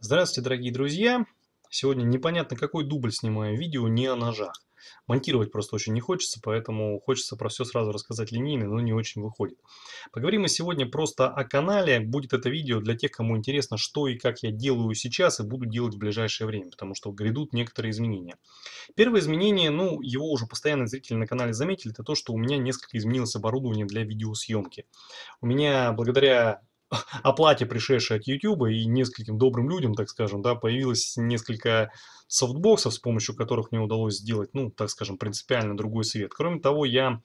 Здравствуйте, дорогие друзья! Сегодня непонятно какой дубль снимаю видео не о ножах. Монтировать просто очень не хочется, поэтому хочется про все сразу рассказать линейно, но не очень выходит. Поговорим мы сегодня просто о канале. Будет это видео для тех, кому интересно, что и как я делаю сейчас и буду делать в ближайшее время, потому что грядут некоторые изменения. Первое изменение, ну, его уже постоянно зрители на канале заметили, это то, что у меня несколько изменилось оборудование для видеосъемки. У меня благодаря оплате, пришедшей от YouTube и нескольким добрым людям, так скажем, да, появилось несколько софтбоксов, с помощью которых мне удалось сделать, ну, так скажем, принципиально другой свет. Кроме того, я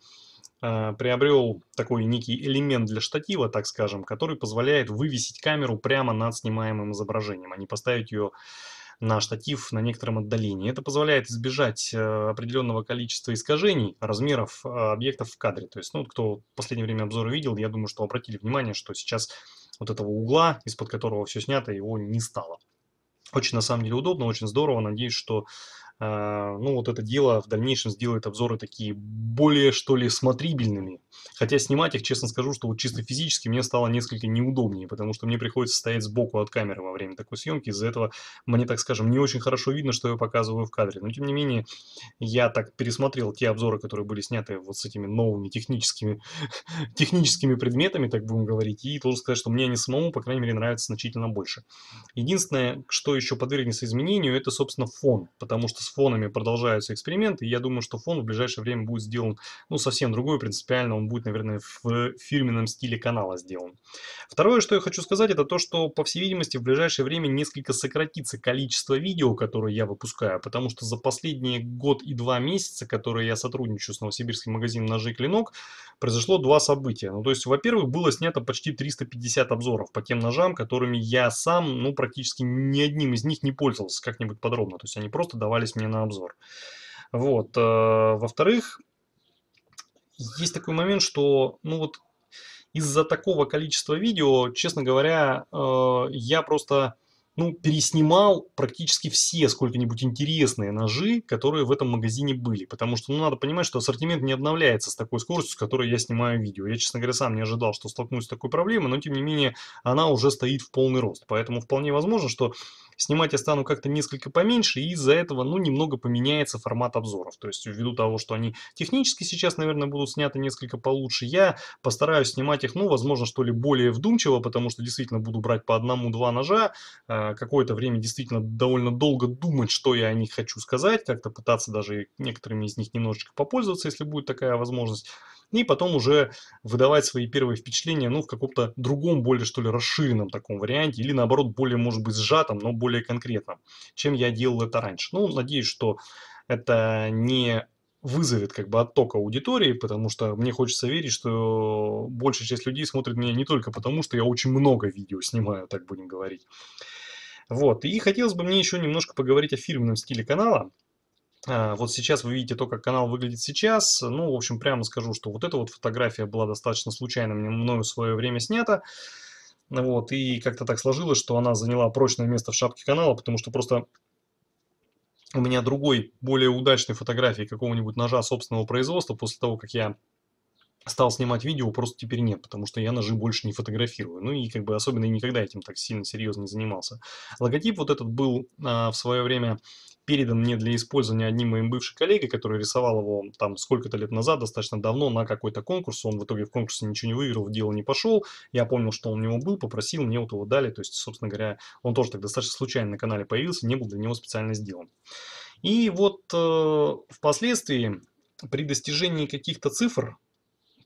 э, приобрел такой некий элемент для штатива, так скажем, который позволяет вывесить камеру прямо над снимаемым изображением, а не поставить ее на штатив на некотором отдалении. Это позволяет избежать э, определенного количества искажений размеров э, объектов в кадре. То есть, ну, кто в последнее время обзоры видел, я думаю, что обратили внимание, что сейчас вот этого угла, из-под которого все снято, его не стало. Очень на самом деле удобно, очень здорово. Надеюсь, что а, ну, вот это дело в дальнейшем сделает обзоры такие более, что ли, смотрибельными. Хотя снимать их, честно скажу, что вот чисто физически мне стало несколько неудобнее, потому что мне приходится стоять сбоку от камеры во время такой съемки. Из-за этого мне, так скажем, не очень хорошо видно, что я показываю в кадре. Но, тем не менее, я так пересмотрел те обзоры, которые были сняты вот с этими новыми техническими, техническими предметами, так будем говорить, и должен сказать, что мне они самому, по крайней мере, нравятся значительно больше. Единственное, что еще подвергнется изменению, это, собственно, фон, потому что с фонами продолжаются эксперименты, и я думаю, что фон в ближайшее время будет сделан, ну, совсем другой, принципиально он будет, наверное, в фирменном стиле канала сделан. Второе, что я хочу сказать, это то, что, по всей видимости, в ближайшее время несколько сократится количество видео, которые я выпускаю, потому что за последние год и два месяца, которые я сотрудничаю с новосибирским магазином «Ножи Клинок», произошло два события. Ну, то есть, во-первых, было снято почти 350 обзоров по тем ножам, которыми я сам, ну, практически ни одним из них не пользовался как-нибудь подробно. То есть, они просто давались мне на обзор. Вот. Э, во-вторых, есть такой момент, что, ну, вот из-за такого количества видео, честно говоря, э, я просто ну, переснимал практически все сколько-нибудь интересные ножи, которые в этом магазине были. Потому что, ну, надо понимать, что ассортимент не обновляется с такой скоростью, с которой я снимаю видео. Я, честно говоря, сам не ожидал, что столкнусь с такой проблемой, но, тем не менее, она уже стоит в полный рост. Поэтому вполне возможно, что снимать я стану как-то несколько поменьше, и из-за этого, ну, немного поменяется формат обзоров. То есть, ввиду того, что они технически сейчас, наверное, будут сняты несколько получше, я постараюсь снимать их, ну, возможно, что ли, более вдумчиво, потому что действительно буду брать по одному-два ножа, а, какое-то время действительно довольно долго думать, что я о них хочу сказать, как-то пытаться даже некоторыми из них немножечко попользоваться, если будет такая возможность и потом уже выдавать свои первые впечатления, ну, в каком-то другом, более, что ли, расширенном таком варианте, или, наоборот, более, может быть, сжатом, но более конкретном, чем я делал это раньше. Ну, надеюсь, что это не вызовет как бы отток аудитории, потому что мне хочется верить, что большая часть людей смотрит меня не только потому, что я очень много видео снимаю, так будем говорить. Вот, и хотелось бы мне еще немножко поговорить о фирменном стиле канала. А, вот сейчас вы видите то, как канал выглядит сейчас. Ну, в общем, прямо скажу, что вот эта вот фотография была достаточно случайно мною в свое время снята. Вот, и как-то так сложилось, что она заняла прочное место в шапке канала, потому что просто у меня другой, более удачной фотографии какого-нибудь ножа собственного производства после того, как я стал снимать видео, просто теперь нет, потому что я ножи больше не фотографирую. Ну и как бы особенно никогда этим так сильно серьезно не занимался. Логотип вот этот был а, в свое время передан мне для использования одним моим бывшим коллегой, который рисовал его там сколько-то лет назад, достаточно давно, на какой-то конкурс. Он в итоге в конкурсе ничего не выиграл, в дело не пошел. Я помнил, что он у него был, попросил, мне вот его дали. То есть, собственно говоря, он тоже так достаточно случайно на канале появился, не был для него специально сделан. И вот э, впоследствии при достижении каких-то цифр,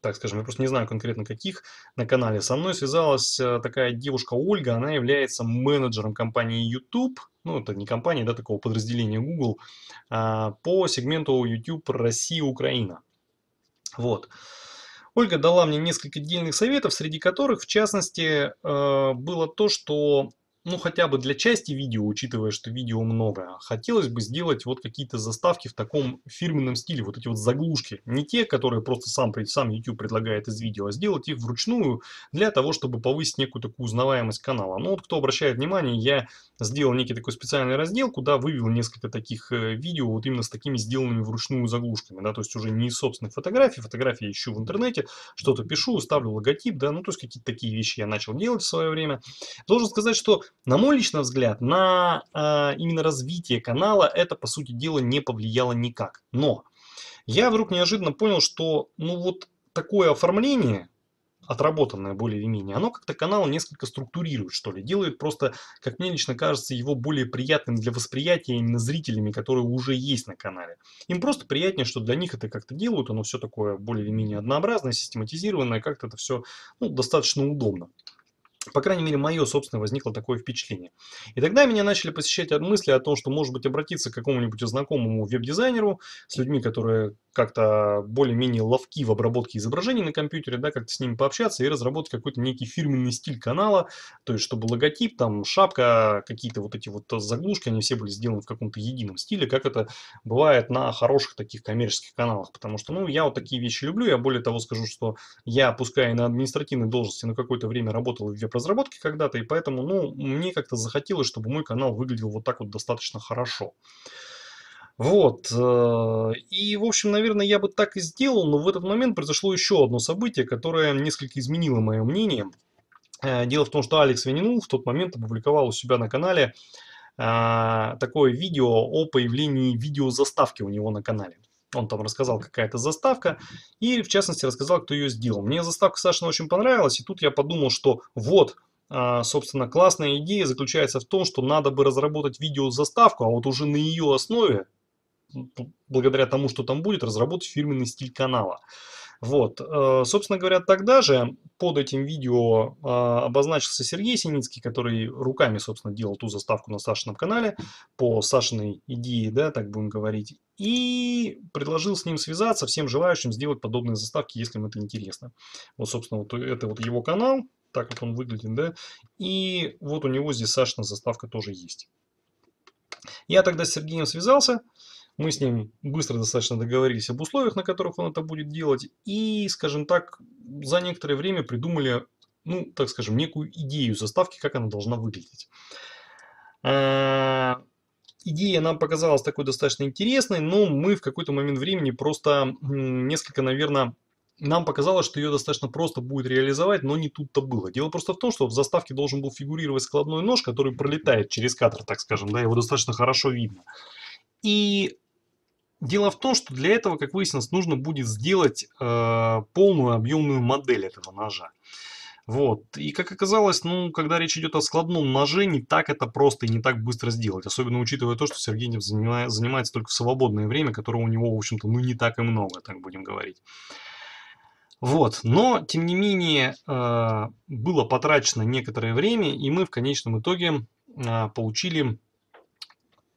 так скажем, я просто не знаю конкретно каких, на канале. Со мной связалась э, такая девушка Ольга, она является менеджером компании YouTube, ну это не компания, да, такого подразделения Google, а, по сегменту YouTube Россия-Украина. Вот. Ольга дала мне несколько дельных советов, среди которых, в частности, э, было то, что ну, хотя бы для части видео, учитывая, что видео много, хотелось бы сделать вот какие-то заставки в таком фирменном стиле, вот эти вот заглушки. Не те, которые просто сам, сам YouTube предлагает из видео, а сделать их вручную для того, чтобы повысить некую такую узнаваемость канала. Ну, вот кто обращает внимание, я сделал некий такой специальный раздел, куда вывел несколько таких э, видео вот именно с такими сделанными вручную заглушками, да, то есть уже не из собственных фотографий, фотографии ищу в интернете, что-то пишу, ставлю логотип, да, ну, то есть какие-то такие вещи я начал делать в свое время. Должен сказать, что на мой личный взгляд, на э, именно развитие канала это, по сути дела, не повлияло никак. Но я вдруг неожиданно понял, что ну вот такое оформление, отработанное более или менее, оно как-то канал несколько структурирует, что ли. Делает просто, как мне лично кажется, его более приятным для восприятия именно зрителями, которые уже есть на канале. Им просто приятнее, что для них это как-то делают, оно все такое более или менее однообразное, систематизированное, как-то это все ну, достаточно удобно. По крайней мере, мое собственное возникло такое впечатление. И тогда меня начали посещать мысли о том, что, может быть, обратиться к какому-нибудь знакомому веб-дизайнеру, с людьми, которые как-то более-менее ловки в обработке изображений на компьютере, да, как-то с ними пообщаться и разработать какой-то некий фирменный стиль канала, то есть чтобы логотип, там шапка, какие-то вот эти вот заглушки, они все были сделаны в каком-то едином стиле, как это бывает на хороших таких коммерческих каналах, потому что, ну, я вот такие вещи люблю, я более того скажу, что я, пускай на административной должности на какое-то время работал в веб-разработке когда-то, и поэтому, ну, мне как-то захотелось, чтобы мой канал выглядел вот так вот достаточно хорошо. Вот. Э, и, в общем, наверное, я бы так и сделал, но в этот момент произошло еще одно событие, которое несколько изменило мое мнение. Э, дело в том, что Алекс Венинул в тот момент опубликовал у себя на канале э, такое видео о появлении видеозаставки у него на канале. Он там рассказал, какая то заставка, и в частности рассказал, кто ее сделал. Мне заставка Сашина очень понравилась, и тут я подумал, что вот, собственно, классная идея заключается в том, что надо бы разработать видеозаставку, а вот уже на ее основе благодаря тому, что там будет, разработать фирменный стиль канала. Вот, э, собственно говоря, тогда же под этим видео э, обозначился Сергей Синицкий, который руками, собственно, делал ту заставку на Сашином канале по Сашиной идее, да, так будем говорить, и предложил с ним связаться всем желающим сделать подобные заставки, если им это интересно. Вот, собственно, вот это вот его канал, так вот он выглядит, да, и вот у него здесь Сашина заставка тоже есть. Я тогда с Сергеем связался, мы с ним быстро достаточно договорились об условиях, на которых он это будет делать. И, скажем так, за некоторое время придумали, ну, так скажем, некую идею заставки, как она должна выглядеть. А, идея нам показалась такой достаточно интересной, но мы в какой-то момент времени просто несколько, наверное, нам показалось, что ее достаточно просто будет реализовать, но не тут-то было. Дело просто в том, что в заставке должен был фигурировать складной нож, который пролетает через кадр, так скажем, да, его достаточно хорошо видно. И Дело в том, что для этого, как выяснилось, нужно будет сделать э, полную объемную модель этого ножа. Вот. И как оказалось, ну, когда речь идет о складном ноже, не так это просто и не так быстро сделать. Особенно учитывая то, что занимает, занимается только в свободное время, которого у него, в общем-то, ну, не так и много, так будем говорить. Вот. Но, тем не менее, э, было потрачено некоторое время, и мы в конечном итоге э, получили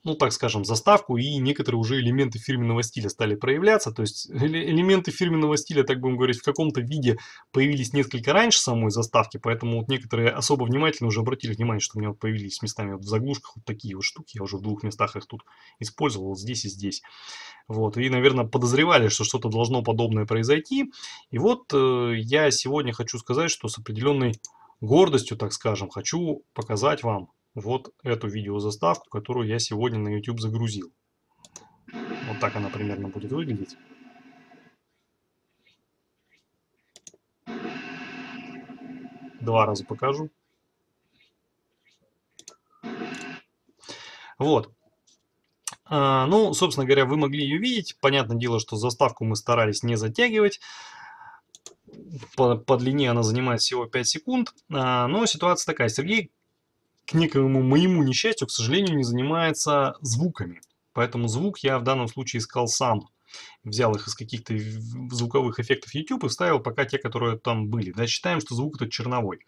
ну, так скажем, заставку, и некоторые уже элементы фирменного стиля стали проявляться. То есть элементы фирменного стиля, так будем говорить, в каком-то виде появились несколько раньше самой заставки, поэтому вот некоторые особо внимательно уже обратили внимание, что у меня вот появились местами вот в заглушках вот такие вот штуки. Я уже в двух местах их тут использовал, вот здесь и здесь. Вот, и, наверное, подозревали, что что-то должно подобное произойти. И вот э, я сегодня хочу сказать, что с определенной гордостью, так скажем, хочу показать вам вот эту видеозаставку, которую я сегодня на YouTube загрузил. Вот так она примерно будет выглядеть. Два раза покажу. Вот. А, ну, собственно говоря, вы могли ее видеть. Понятное дело, что заставку мы старались не затягивать. По, по длине она занимает всего 5 секунд. А, но ситуация такая. Сергей к некоему моему несчастью, к сожалению, не занимается звуками. Поэтому звук я в данном случае искал сам. Взял их из каких-то звуковых эффектов YouTube и вставил пока те, которые там были. Да, считаем, что звук этот черновой.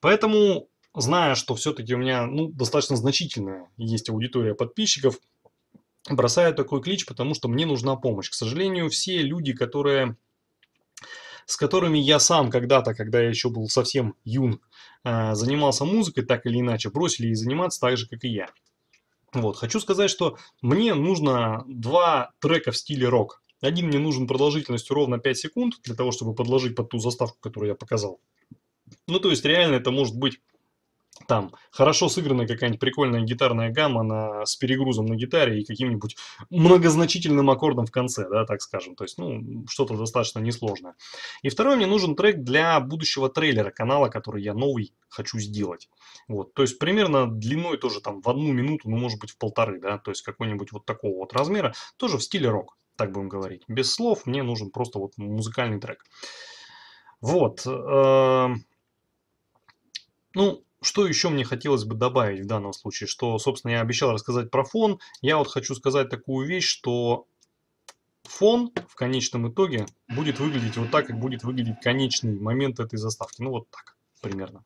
Поэтому, зная, что все-таки у меня ну, достаточно значительная есть аудитория подписчиков, бросаю такой клич, потому что мне нужна помощь. К сожалению, все люди, которые с которыми я сам когда-то, когда я еще был совсем юн, занимался музыкой так или иначе, бросили и заниматься так же, как и я. Вот. Хочу сказать, что мне нужно два трека в стиле рок. Один мне нужен продолжительностью ровно 5 секунд, для того, чтобы подложить под ту заставку, которую я показал. Ну, то есть, реально это может быть там хорошо сыгранная какая-нибудь прикольная гитарная гамма на, с перегрузом на гитаре и каким-нибудь многозначительным аккордом в конце, да, так скажем. То есть, ну, что-то достаточно несложное. И второй, мне нужен трек для будущего трейлера канала, который я новый хочу сделать. Вот, то есть, примерно длиной тоже там в одну минуту, ну, может быть, в полторы, да, то есть, какой-нибудь вот такого вот размера, тоже в стиле рок, так будем говорить. Без слов мне нужен просто вот музыкальный трек. Вот. Э, ну, что еще мне хотелось бы добавить в данном случае, что, собственно, я обещал рассказать про фон. Я вот хочу сказать такую вещь, что фон в конечном итоге будет выглядеть вот так, как будет выглядеть конечный момент этой заставки. Ну, вот так примерно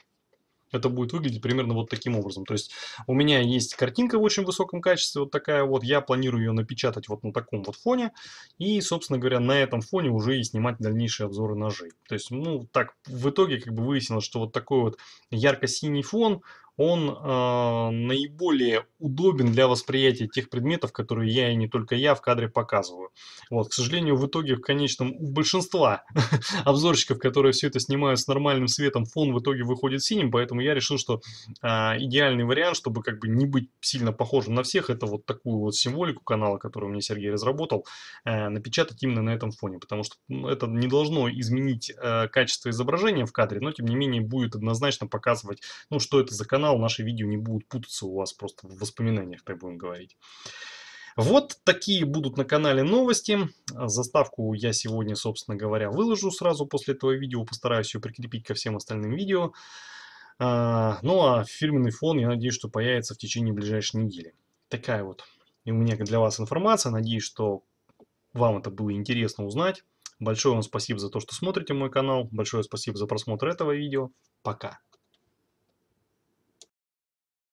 это будет выглядеть примерно вот таким образом. То есть у меня есть картинка в очень высоком качестве, вот такая вот, я планирую ее напечатать вот на таком вот фоне, и, собственно говоря, на этом фоне уже и снимать дальнейшие обзоры ножей. То есть, ну, так, в итоге как бы выяснилось, что вот такой вот ярко-синий фон, он э, наиболее удобен для восприятия тех предметов, которые я и не только я в кадре показываю. Вот, к сожалению, в итоге в конечном у большинства обзорщиков, которые все это снимают с нормальным светом, фон в итоге выходит синим, поэтому я решил, что э, идеальный вариант, чтобы как бы не быть сильно похожим на всех, это вот такую вот символику канала, которую мне Сергей разработал, э, напечатать именно на этом фоне, потому что ну, это не должно изменить э, качество изображения в кадре, но тем не менее будет однозначно показывать, ну, что это за канал, наши видео не будут путаться у вас просто в воспоминаниях, так будем говорить. Вот такие будут на канале новости. Заставку я сегодня, собственно говоря, выложу сразу после этого видео. Постараюсь ее прикрепить ко всем остальным видео. А, ну а фирменный фон, я надеюсь, что появится в течение ближайшей недели. Такая вот и у меня для вас информация. Надеюсь, что вам это было интересно узнать. Большое вам спасибо за то, что смотрите мой канал. Большое спасибо за просмотр этого видео. Пока.